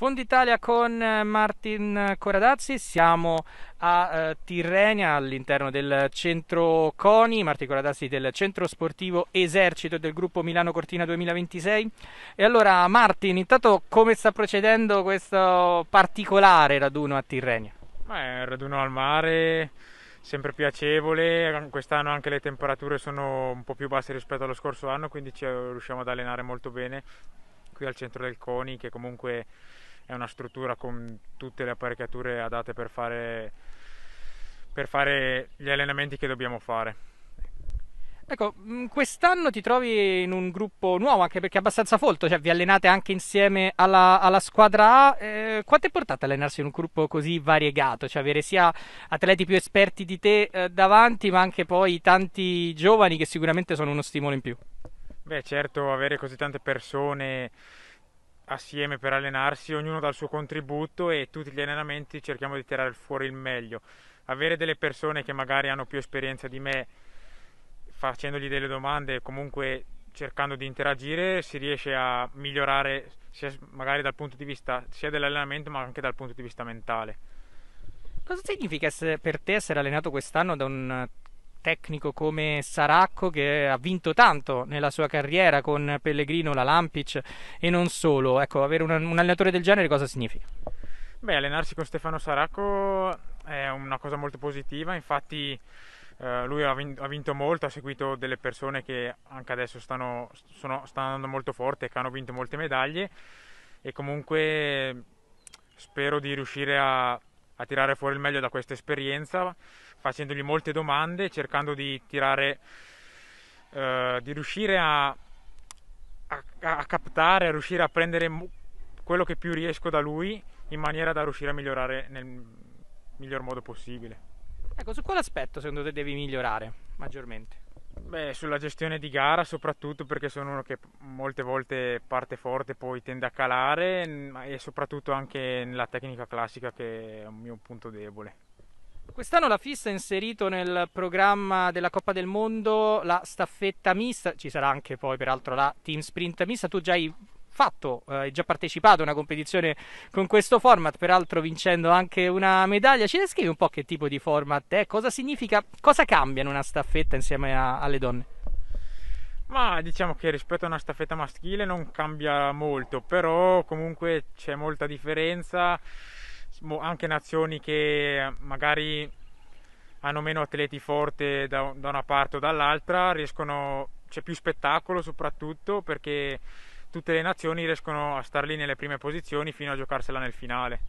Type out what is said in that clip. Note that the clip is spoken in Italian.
Fondo Italia con eh, Martin Coradazzi, siamo a eh, Tirrenia all'interno del centro CONI, Martin Coradazzi del centro sportivo Esercito del gruppo Milano Cortina 2026. E allora Martin, intanto come sta procedendo questo particolare raduno a Tirrenia? Beh, raduno al mare, sempre piacevole, quest'anno anche le temperature sono un po' più basse rispetto allo scorso anno, quindi ci riusciamo ad allenare molto bene qui al centro del CONI che comunque è una struttura con tutte le apparecchiature adatte per fare, per fare gli allenamenti che dobbiamo fare. Ecco, mm, quest'anno ti trovi in un gruppo nuovo anche perché è abbastanza folto, cioè vi allenate anche insieme alla, alla squadra A. Eh, quanto è portato allenarsi in un gruppo così variegato? Cioè avere sia atleti più esperti di te eh, davanti, ma anche poi tanti giovani che sicuramente sono uno stimolo in più? Beh, certo, avere così tante persone assieme per allenarsi, ognuno dà il suo contributo e tutti gli allenamenti cerchiamo di tirare fuori il meglio. Avere delle persone che magari hanno più esperienza di me facendogli delle domande e comunque cercando di interagire si riesce a migliorare sia magari dal punto di vista sia dell'allenamento ma anche dal punto di vista mentale. Cosa significa per te essere allenato quest'anno da un tecnico come Saracco che ha vinto tanto nella sua carriera con Pellegrino, la Lampic e non solo. Ecco, avere un, un allenatore del genere cosa significa? Beh, allenarsi con Stefano Saracco è una cosa molto positiva, infatti eh, lui ha vinto, ha vinto, molto, ha seguito delle persone che anche adesso stanno, sono, stanno andando molto forte e che hanno vinto molte medaglie e comunque spero di riuscire a, a tirare fuori il meglio da questa esperienza facendogli molte domande, cercando di tirare, eh, di riuscire a, a, a, captare, a riuscire a prendere quello che più riesco da lui in maniera da riuscire a migliorare nel miglior modo possibile. Ecco, su quale aspetto secondo te devi migliorare maggiormente? Beh, sulla gestione di gara soprattutto perché sono uno che molte volte parte forte poi tende a calare e soprattutto anche nella tecnica classica che è un mio punto debole. Quest'anno la FIS ha inserito nel programma della Coppa del Mondo la staffetta mista, ci sarà anche poi peraltro la team sprint mista, tu già hai fatto, eh, hai già partecipato a una competizione con questo format, peraltro vincendo anche una medaglia, ci descrivi un po' che tipo di format è, cosa significa, cosa cambia in una staffetta insieme a, alle donne? Ma diciamo che rispetto a una staffetta maschile non cambia molto, però comunque c'è molta differenza anche nazioni che magari hanno meno atleti forti da, da una parte o dall'altra, riescono, c'è più spettacolo soprattutto perché tutte le nazioni riescono a star lì nelle prime posizioni fino a giocarsela nel finale.